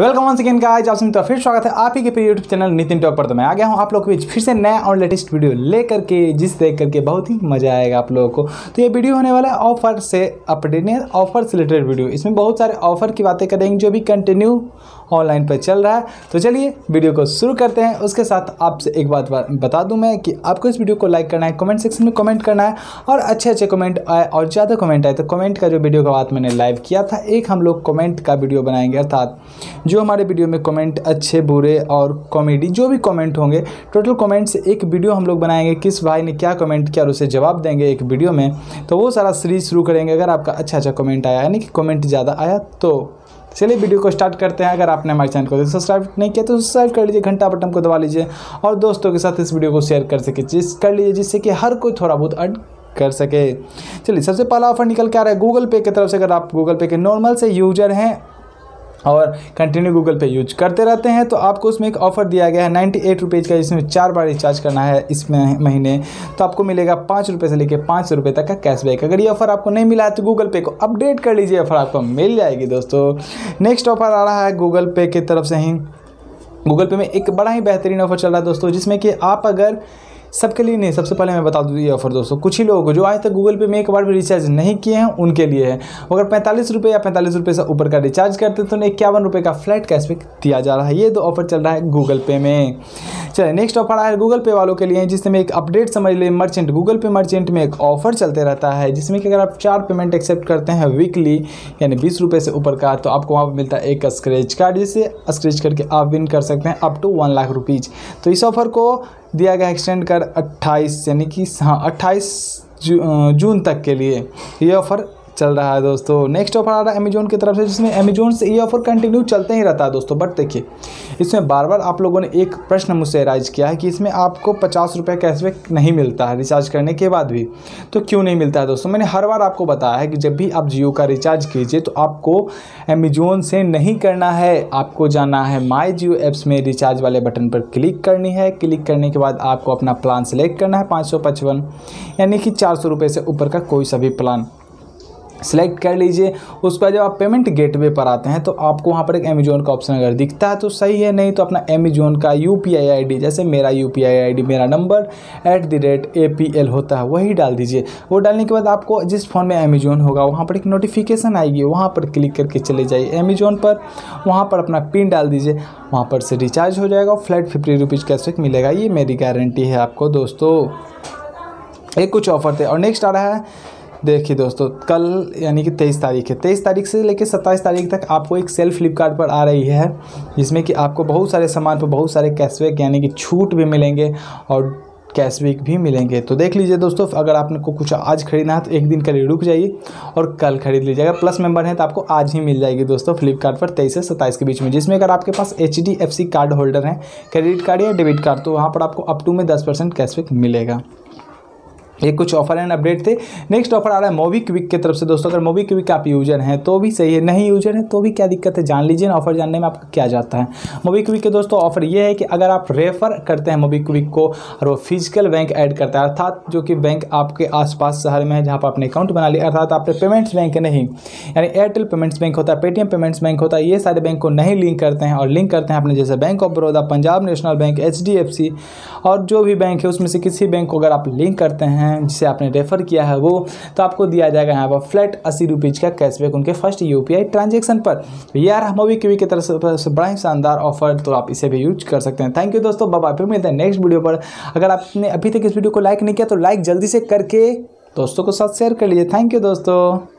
Welcome second का आज आप तो फिर स्वागत है आप ही के प्रिय यूट्यूब चैनल नितिन टॉक पर। तो मैं आ गया हूँ आप लोग के बीच फिर से नया और लेटेस्ट वीडियो लेकर के, जिस देख करके बहुत ही मज़ा आएगा आप लोगों को। तो ये वीडियो होने वाला है ऑफ़र से अपडेट ऑफ़र से रिलेटेड वीडियो इसमें बहुत सारे ऑफ़र की बातें करेंगे जो भी कंटिन्यू ऑनलाइन पर चल रहा है। तो चलिए, वीडियो को शुरू करते हैं। उसके साथ आपसे एक बात बता दूँ मैं कि आपको इस वीडियो को लाइक करना है कमेंट सेक्शन में कमेंट करना है और अच्छे अच्छे कमेंट आए और ज़्यादा कमेंट आए तो कमेंट का जो वीडियो का बात मैंने लाइव किया था, एक हम लोग कमेंट का वीडियो बनाएँगे, अर्थात जो हमारे वीडियो में कमेंट अच्छे, बुरे और कॉमेडी जो भी कमेंट होंगे टोटल कमेंट से एक वीडियो हम लोग बनाएँगे, किस भाई ने क्या कमेंट किया और उसे जवाब देंगे एक वीडियो में। तो वो सारा सीरीज़ शुरू करेंगे, अगर आपका अच्छा अच्छा कमेंट आया, यानी कि कमेंट ज़्यादा आया तो चलिए वीडियो को स्टार्ट करते हैं। अगर आपने हमारे चैनल को सब्सक्राइब नहीं किया तो सब्सक्राइब कर लीजिए, घंटा बटन को दबा लीजिए और दोस्तों के साथ इस वीडियो को शेयर कर सके, जिस कर लीजिए, जिससे कि हर कोई थोड़ा बहुत अर्न कर सके। चलिए, सबसे पहला ऑफ़र निकल के आ रहा है गूगल पे की तरफ़ से। अगर आप गूगल पे के नॉर्मल से यूज़र हैं और कंटिन्यू गूगल पे यूज़ करते रहते हैं तो आपको उसमें एक ऑफ़र दिया गया है नाइन्टी एट रुपीज़ का, जिसमें चार बार रिचार्ज करना है इस महीने। तो आपको मिलेगा पाँच रुपये से लेकर पाँच सौ रुपये तक का कैशबैक अगर ये ऑफ़र आपको नहीं मिला है तो गूगल पे को अपडेट कर लीजिए ऑफ़र आपको मिल जाएगी दोस्तों। नेक्स्ट ऑफ़र आ रहा है गूगल पे की तरफ़ से ही। गूगल पे में एक बड़ा ही बेहतरीन ऑफ़र चल रहा है दोस्तों, जिसमें कि आप अगर सबके लिए नहीं, सबसे पहले मैं बता दूँ ये ऑफ़र दोस्तों, कुछ ही लोगों को जो आज तक गूगल पे में एक बार भी रिचार्ज नहीं किए हैं, उनके लिए है। अगर पैंतालीस रुपये या पैंतालीस रुपये से ऊपर का रिचार्ज करते तो उन्हें इक्यावन रुपये का फ्लैट कैशबैक दिया जा रहा है। ये दो ऑफ़र चल रहा है गूगल पे में। चलिए नेक्स्ट ऑफ़र आया है गूगल पे वालों के लिए, जिसमें एक अपडेट समझ लिए मर्चेंट गूगल पे मर्चेंट में एक ऑफ़र चलते रहता है, जिसमें कि अगर आप चार पेमेंट एक्सेप्ट करते हैं वीकली यानी बीस रुपये से ऊपर का तो आपको वहाँ पर मिलता है एक स्क्रेच कार्ड जिससे स्क्रेच करके आप विन कर सकते हैं up to one lakh rupees तो इस ऑफ़र को दिया गया एक्सटेंड कर 28 यानी कि हाँ 28 जू, जून तक के लिए ये ऑफ़र चल रहा है दोस्तों। नेक्स्ट ऑफ़र आ रहा है अमेजोन की तरफ़ से, जिसमें अमेजोन से ये ऑफ़र कंटिन्यू चलते ही रहता है दोस्तों। बट देखिए, इसमें बार बार आप लोगों ने एक प्रश्न मुझसे राइज किया है कि इसमें आपको पचास रुपये कैशबैक नहीं मिलता है रिचार्ज करने के बाद भी। तो क्यों नहीं मिलता है दोस्तों? मैंने हर बार आपको बताया है कि जब भी आप जियो का रिचार्ज कीजिए तो आपको अमेजोन से नहीं करना है। आपको जाना है माई जियो ऐप्स में रिचार्ज वाले बटन पर क्लिक करनी है। क्लिक करने के बाद आपको अपना प्लान सेलेक्ट करना है, पाँच सौ पचपन। यानी कि चार सौ से ऊपर का कोई सा भी प्लान सेलेक्ट कर लीजिए। उसके बाद जब आप पेमेंट गेटवे पर आते हैं तो आपको वहाँ पर एक अमेजोन का ऑप्शन अगर दिखता है तो सही है, नहीं तो अपना अमेजोन का U P I I D जैसे मेरा U P I I D मेरा number at the rate A P L होता है, वही डाल दीजिए। वो डालने के बाद आपको जिस फ़ोन में अमेजोन होगा, वहाँ पर एक नोटिफिकेशन आएगी। वहाँ पर क्लिक करके चले जाइए अमेजोन पर। वहाँ पर अपना पिन डाल दीजिए। वहाँ पर से रिचार्ज हो जाएगा फ्लैट फिफ्टी रुपीज़ कैशबैक मिलेगा, ये मेरी गारंटी है आपको दोस्तों। एक कुछ ऑफ़र थे। और नेक्स्ट आ रहा है देखिए दोस्तों, कल यानी कि तेईस तारीख है। तेईस तारीख से लेकर सत्ताईस तारीख तक आपको एक सेल फ्लिपकार्ट पर आ रही है, जिसमें कि आपको बहुत सारे सामान पर बहुत सारे कैशबैक यानी कि छूट भी मिलेंगे और कैशबैक भी मिलेंगे। तो देख लीजिए दोस्तों, अगर आपने को कुछ आज खरीदना है तो एक दिन के लिए रुक जाइए और कल खरीद लीजिएगा प्लस मेंबर हैं तो आपको आज ही मिल जाएगी दोस्तों, फ्लिपकार्ट पर तेईस से सत्ताईस के बीच में, जिसमें अगर आपके पास HDFC कार्ड होल्डर हैं, क्रेडिट कार्ड या डेबिट कार्ड तो वहाँ पर आपको अप टू में दस परसेंट कैशबैक मिलेगा। ये कुछ ऑफ़र एंड अपडेट थे। नेक्स्ट ऑफ़र आ रहा है मोबी क्विक की तरफ़ से दोस्तों, अगर मोबी क्विक आप यूज़र हैं तो भी सही है। नहीं यूज़र हैं तो भी क्या दिक्कत है? जान लीजिए ऑफ़र जानने में आपका क्या जाता है। मोबी क्विक के दोस्तों ऑफ़र ये है कि अगर आप रेफर करते हैं मोबी क्विक को और वो फ़िज़िकल बैंक ऐड करता है, अर्थात जो कि बैंक आपके आसपास शहर में है, जहाँ पर आपने अकाउंट बना लिया, अर्थात आपने पेमेंट्स बैंक नहीं। यानी एयरटेल पेमेंट्स बैंक होता है पेटीएम पेमेंट्स बैंक होता है, ये सारे बैंक को नहीं लिंक करते हैं और लिंक करते हैं अपने जैसे bank of Baroda Punjab national bank HDFC और जो भी बैंक है, उसमें से किसी बैंक को अगर आप लिंक करते हैं जिसे आपने रेफर किया है वो तो आपको दिया जाएगा यहाँ पर फ्लैट अस्सी रुपीज़ का कैशबैक उनके फ़र्स्ट यूपीआई ट्रांजेक्शन पर। यार मोबी क्यू की तरफ़ से बड़ा ही शानदार ऑफ़र तो आप इसे भी यूज़ कर सकते हैं। थैंक यू दोस्तों बाबा फिर मिलते हैं नेक्स्ट वीडियो पर। अगर आपने अभी तक इस वीडियो को लाइक नहीं किया तो लाइक जल्दी से करके दोस्तों को साथ शेयर कर लीजिए। थैंक यू दोस्तों।